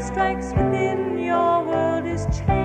strikes within your world is changed.